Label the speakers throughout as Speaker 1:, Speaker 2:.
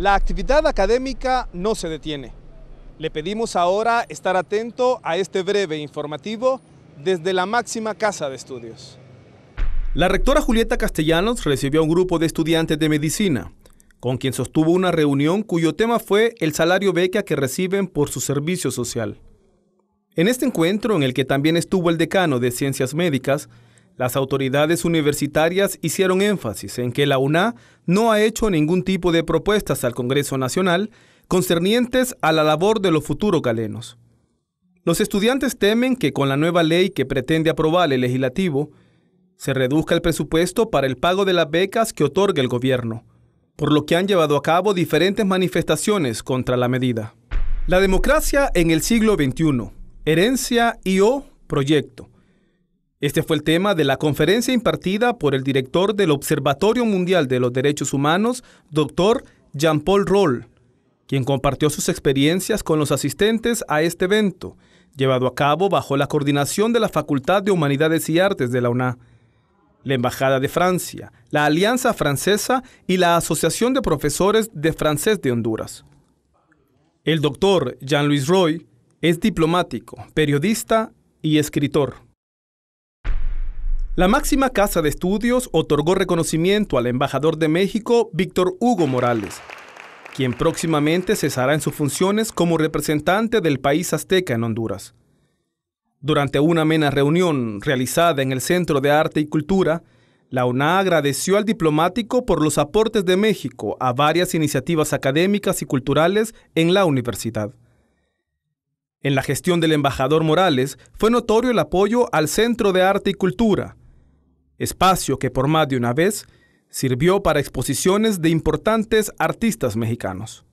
Speaker 1: La actividad académica no se detiene. Le pedimos ahora estar atento a este breve informativo desde la máxima casa de estudios. La rectora Julieta Castellanos recibió a un grupo de estudiantes de medicina, con quien sostuvo una reunión cuyo tema fue el salario beca que reciben por su servicio social. En este encuentro, en el que también estuvo el decano de Ciencias Médicas, las autoridades universitarias hicieron énfasis en que la UNA no ha hecho ningún tipo de propuestas al Congreso Nacional concernientes a la labor de los futuros galenos. Los estudiantes temen que con la nueva ley que pretende aprobar el legislativo, se reduzca el presupuesto para el pago de las becas que otorga el gobierno, por lo que han llevado a cabo diferentes manifestaciones contra la medida. La democracia en el siglo XXI, herencia y o proyecto. Este fue el tema de la conferencia impartida por el director del Observatorio Mundial de los Derechos Humanos, doctor Jean-Paul Roll, quien compartió sus experiencias con los asistentes a este evento, llevado a cabo bajo la coordinación de la Facultad de Humanidades y Artes de la UNA la Embajada de Francia, la Alianza Francesa y la Asociación de Profesores de Francés de Honduras. El doctor Jean-Louis Roy es diplomático, periodista y escritor. La máxima casa de estudios otorgó reconocimiento al embajador de México, Víctor Hugo Morales, quien próximamente cesará en sus funciones como representante del país azteca en Honduras. Durante una amena reunión realizada en el Centro de Arte y Cultura, la UNA agradeció al diplomático por los aportes de México a varias iniciativas académicas y culturales en la universidad. En la gestión del embajador Morales fue notorio el apoyo al Centro de Arte y Cultura, espacio que por más de una vez sirvió para exposiciones de importantes artistas mexicanos.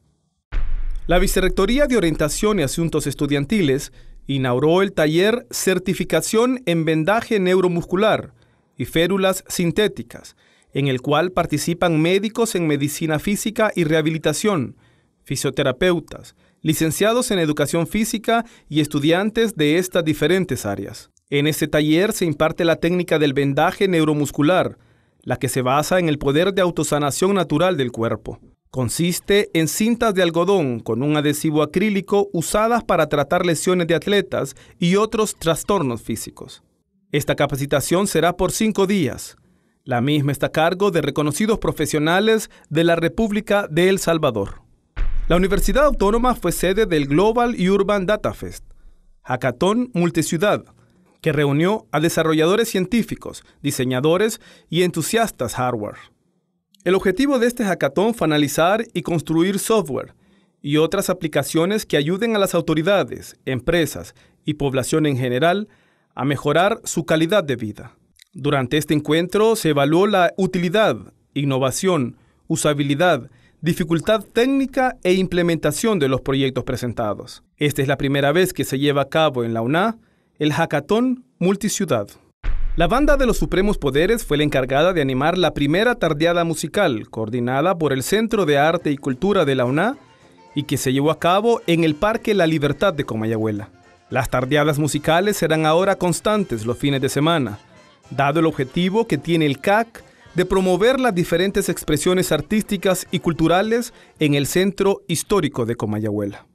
Speaker 1: La Vicerrectoría de Orientación y Asuntos Estudiantiles inauguró el taller Certificación en Vendaje Neuromuscular y Férulas Sintéticas, en el cual participan médicos en medicina física y rehabilitación, fisioterapeutas, licenciados en educación física y estudiantes de estas diferentes áreas. En este taller se imparte la técnica del vendaje neuromuscular, la que se basa en el poder de autosanación natural del cuerpo. Consiste en cintas de algodón con un adhesivo acrílico usadas para tratar lesiones de atletas y otros trastornos físicos. Esta capacitación será por cinco días. La misma está a cargo de reconocidos profesionales de la República de El Salvador. La Universidad Autónoma fue sede del Global Urban Data Fest, hackathon multiciudad, que reunió a desarrolladores científicos, diseñadores y entusiastas hardware. El objetivo de este hackathon fue analizar y construir software y otras aplicaciones que ayuden a las autoridades, empresas y población en general a mejorar su calidad de vida. Durante este encuentro se evaluó la utilidad, innovación, usabilidad, dificultad técnica e implementación de los proyectos presentados. Esta es la primera vez que se lleva a cabo en la UNA el Hackathon Multiciudad. La banda de los Supremos Poderes fue la encargada de animar la primera tardeada musical, coordinada por el Centro de Arte y Cultura de la UNA y que se llevó a cabo en el Parque La Libertad de Comayagüela. Las tardeadas musicales serán ahora constantes los fines de semana, dado el objetivo que tiene el CAC de promover las diferentes expresiones artísticas y culturales en el Centro Histórico de Comayagüela.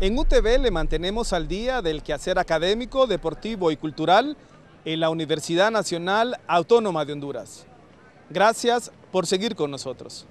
Speaker 1: En UTV le mantenemos al día del quehacer académico, deportivo y cultural en la Universidad Nacional Autónoma de Honduras. Gracias por seguir con nosotros.